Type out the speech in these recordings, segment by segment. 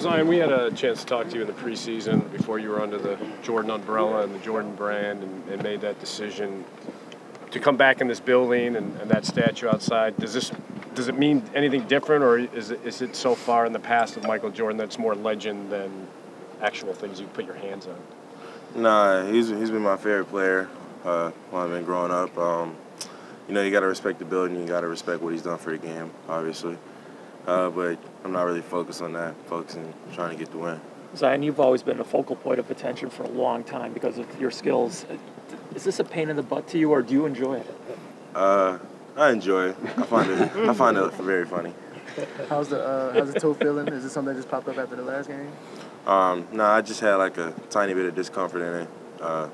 Zion, we had a chance to talk to you in the preseason before you were under the Jordan umbrella and the Jordan brand and, and made that decision to come back in this building and, and, that statue outside. Does this does it mean anything different, or is it, is it so far in the past of Michael Jordan that's more legend than actual things you put your hands on? Nah, he's he's been my favorite player uh, I've been growing up. Um, you know, you got to respect the building. You got to respect what he's done for the game, obviously. Uh, but I'm not really focused on that. Focusing trying to get the win. Zion, you've always been a focal point of attention for a long time because of your skills. Is this a pain in the butt to you, or do you enjoy it? Uh, I enjoy it. I find it. I find it very funny. How's the uh, How's the toe feeling? Is it something that just popped up after the last game? Um, no, nah, I just had like a tiny bit of discomfort in it. Uh,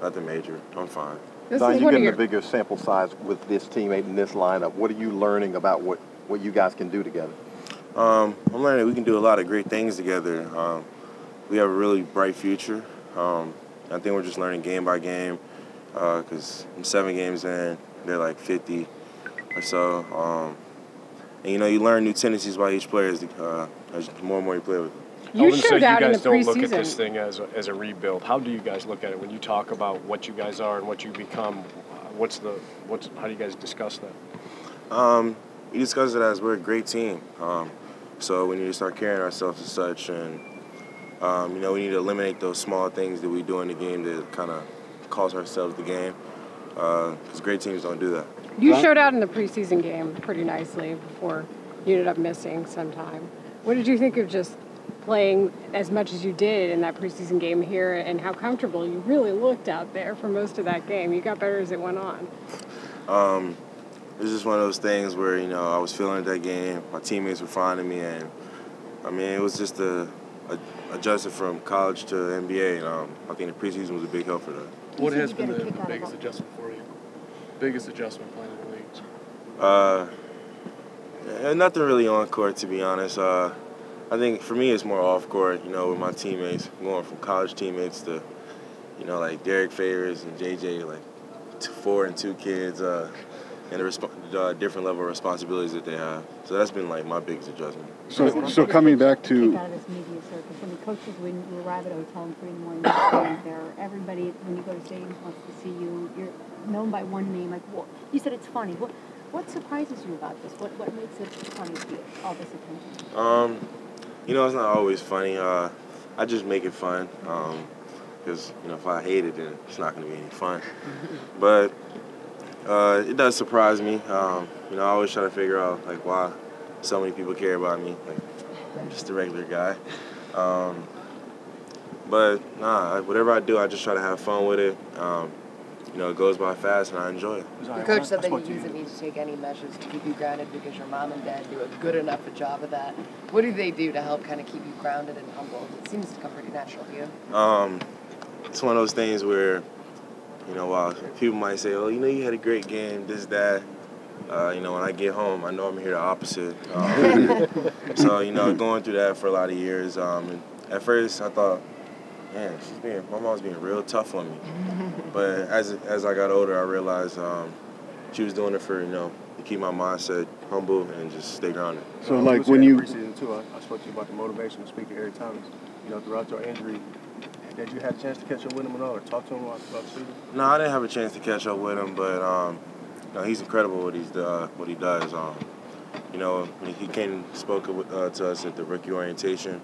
nothing major. I'm fine. Zion, you're getting a bigger sample size with this teammate in this lineup. What are you learning about what, what you guys can do together? Um, I'm learning we can do a lot of great things together. Um, we have a really bright future. Um, I think we're just learning game by game because uh, I'm seven games in, they're like 50 or so. Um, and you know, you learn new tendencies by each player as, uh, as more and more you play with them. You Alvin said you guys don't look at this thing as a, as a rebuild. How do you guys look at it when you talk about what you guys are and what you become? What's the what's how do you guys discuss that? Um, we discuss it as we're a great team. Um, so we need to start carrying ourselves as such, and um, you know we need to eliminate those small things that we do in the game that kind of cost ourselves the game. Because uh, great teams don't do that. You showed out in the preseason game pretty nicely before you ended up missing some time. What did you think of just playing as much as you did in that preseason game here and how comfortable you really looked out there for most of that game? You got better as it went on. Um, it was just one of those things where, you know, I was feeling that game. My teammates were finding me, and I mean, it was just a, a adjusted from college to NBA. And um, I think the preseason was a big help for that. What has been the biggest adjustment for you? Biggest adjustment playing in the league? Uh, nothing really on court, to be honest. Uh, I think for me, it's more off court. You know, with my teammates, going from college teammates to, you know, like Derrick Favors and JJ, like four and two kids, uh, and the resp- uh, different level of responsibilities that they have. So that's been like my biggest adjustment. So, so coming back to. Out of this media circus. I mean, coaches, when you arrive at a hotel in three in the morning, you're there. Everybody, when you go to stadiums, wants to see you. You're known by one name. Like, well, you said it's funny. What, what surprises you about this? What, what makes it funny to you? All this attention. Um you know, it's not always funny. Uh, I just make it fun. Um, Because, you know, if I hate it, then it's not going to be any fun. but uh, it does surprise me. Um, you know, I always try to figure out, like, why so many people care about me. Like, I'm just a regular guy. Um, but, nah, whatever I do, I just try to have fun with it. Um, you know, it goes by fast and I enjoy it. The coach said that he doesn't need to take any measures to keep you grounded because your mom and dad do a good enough a job of that. What do they do to help kind of keep you grounded and humble? It seems to come pretty natural to you. Um, it's one of those things where, you know, while people might say, oh, you know, you had a great game, this, that. Uh, you know, when I get home, I know I'm here the opposite. Um, so, you know, going through that for a lot of years. Um, at first, I thought, man, she's being, my mom's being real tough on me. but as as I got older, I realized um, she was doing it for you know to keep my mindset humble and just stay grounded. So like when you preseason too, I, I spoke to you about the motivation of speaking Eric Thomas. You know, throughout your injury, did you have a chance to catch up with him at all, or talk to him about, about the season? No, I didn't have a chance to catch up with him, but um, you know, he's incredible what he's uh, what he does. Um, you know, he came and spoke uh, to us at the rookie orientation.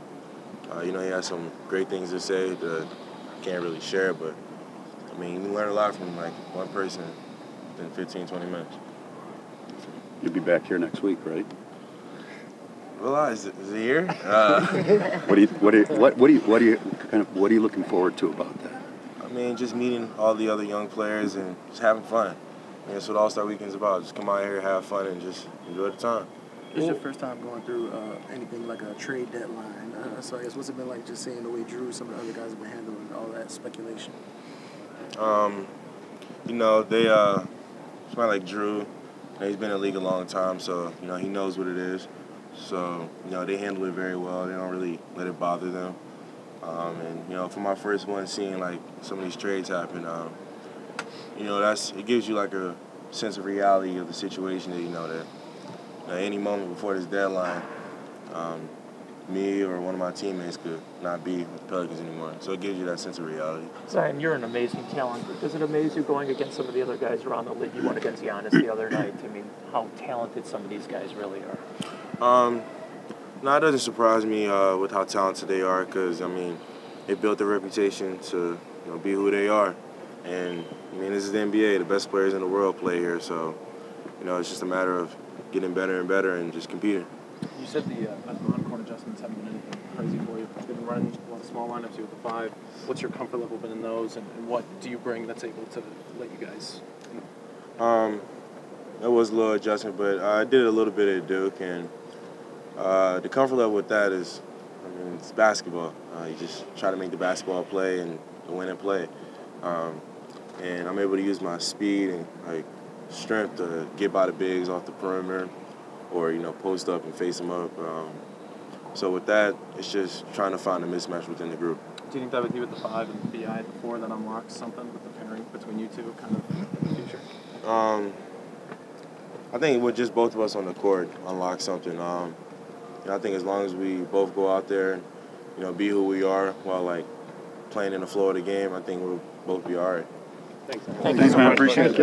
Uh, you know, he has some great things to say that I can't really share, but I mean, you learn a lot from like one person in 15, 20 minutes. You'll be back here next week, right? Well, is it, is it here? Uh, what do you what do you, what what do you what do you kind of what are you looking forward to about that? I mean, just meeting all the other young players and just having fun. I mean, that's what All Star Weekend's is about. Just come out here, have fun, and just enjoy the time. This is your first time going through uh, anything like a trade deadline. Uh, so I guess what's it been like just seeing the way Jrue, some of the other guys have been handling all that speculation? Um, you know, they uh, somebody like Jrue, You know, he's been in the league a long time, so you know he knows what it is. So you know they handle it very well. They don't really let it bother them. Um, and you know, for my first one, seeing like some of these trades happen, um, you know, that's it gives you like a sense of reality of the situation that you know that you know, any moment before this deadline, um, me or one of my teammates could not be with Pelicans anymore. So it gives you that sense of reality. Zion, you're an amazing talent. Does it amaze you going against some of the other guys around the league? You went against Giannis the other night. I mean, how talented some of these guys really are. Um, no, it doesn't surprise me uh, with how talented they are because, I mean, they built their reputation to you know, be who they are. And, I mean, this is the NBA. The best players in the world play here. So, you know, it's just a matter of getting better and better and just competing. You said the uh, on-court adjustments haven't been anything crazy for you. You've been running a lot of small lineups you with the five. What's your comfort level been in those, and, and what do you bring that's able to let you guys? You know, Um, that was a little adjustment, but I did a little bit at Duke, and uh, the comfort level with that is, I mean, it's basketball. Uh, you just try to make the basketball play and win and play. Um, and I'm able to use my speed and like strength to get by the bigs off the perimeter, or you know, post up and face them up. Um, so with that, it's just trying to find a mismatch within the group. do you think that with you at the five and the BI at the four that unlocks something with the pairing between you two, kind of in the future? Um, I think with just both of us on the court unlock something. Um, you know, I think as long as we both go out there and you know be who we are while like playing in the flow of the game, I think we'll both be all right. Thanks. Thanks, man. Appreciate it.